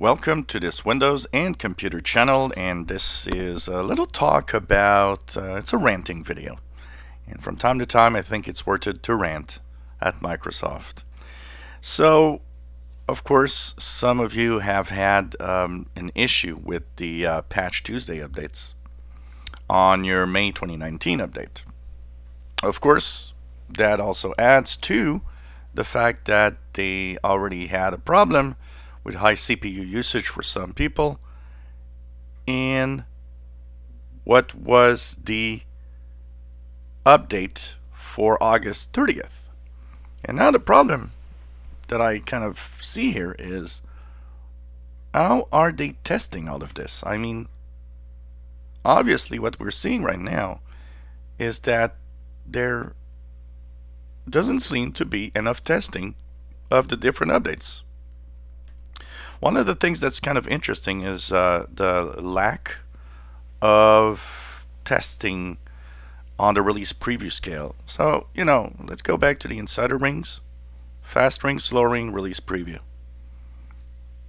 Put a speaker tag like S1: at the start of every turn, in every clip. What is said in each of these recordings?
S1: Welcome to this Windows and computer channel and this is a little talk about, uh, it's a ranting video. And from time to time I think it's worth it to rant at Microsoft. So of course some of you have had um, an issue with the uh, Patch Tuesday updates on your May 2019 update. Of course that also adds to the fact that they already had a problem with high CPU usage for some people and what was the update for August 30th. And now the problem that I kind of see here is how are they testing all of this? I mean, obviously what we're seeing right now is that there doesn't seem to be enough testing of the different updates. One of the things that's kind of interesting is uh, the lack of testing on the release preview scale. So, you know, let's go back to the insider rings. Fast ring, slow ring, release preview.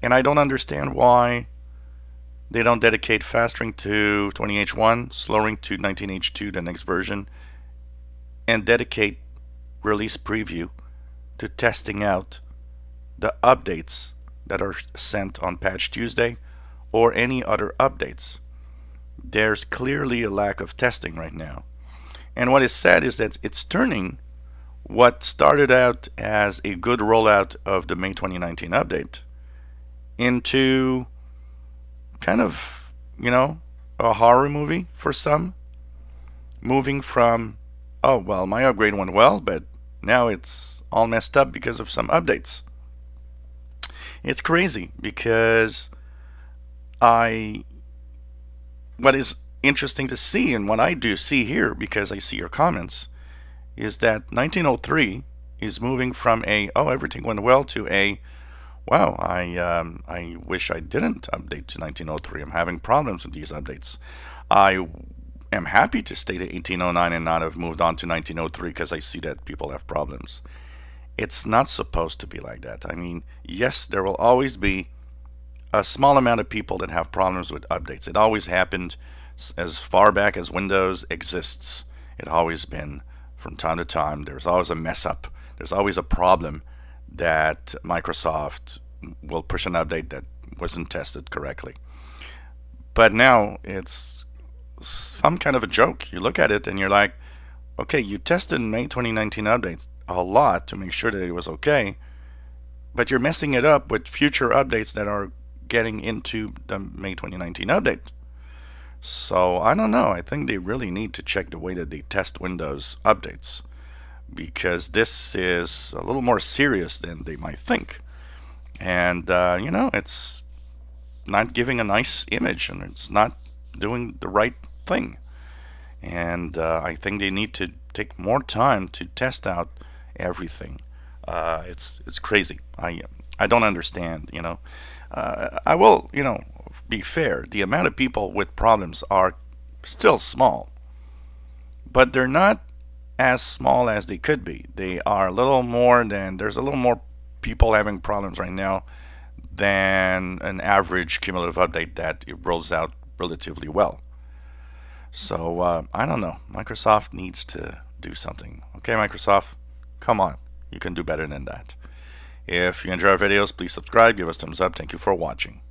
S1: And I don't understand why they don't dedicate fast ring to 20H1, slow ring to 19H2, the next version, and dedicate release preview to testing out the updates that are sent on Patch Tuesday or any other updates. There's clearly a lack of testing right now. And what is sad is that it's turning what started out as a good rollout of the May 2019 update into kind of, you know, a horror movie for some. Moving from, oh, well, my upgrade went well, but now it's all messed up because of some updates. It's crazy because I what is interesting to see and what I do see here because I see your comments is that 1903 is moving from a oh everything went well to a wow I um, I wish I didn't update to 1903 I'm having problems with these updates. I am happy to stay to 1809 and not have moved on to 1903 because I see that people have problems it's not supposed to be like that. I mean, yes, there will always be a small amount of people that have problems with updates. It always happened as far back as Windows exists. It always been from time to time. There's always a mess up. There's always a problem that Microsoft will push an update that wasn't tested correctly. But now it's some kind of a joke. You look at it and you're like, okay, you tested May 2019 updates a lot to make sure that it was okay, but you're messing it up with future updates that are getting into the May 2019 update. So I don't know. I think they really need to check the way that they test Windows updates because this is a little more serious than they might think. And, uh, you know, it's not giving a nice image and it's not doing the right thing. And uh, I think they need to take more time to test out everything. Uh, it's it's crazy. I I don't understand. You know, uh, I will you know be fair. The amount of people with problems are still small, but they're not as small as they could be. They are a little more than there's a little more people having problems right now than an average cumulative update that it rolls out relatively well. So uh, I don't know. Microsoft needs to do something. Okay, Microsoft. Come on, you can do better than that. If you enjoy our videos, please subscribe, give us thumbs up. Thank you for watching.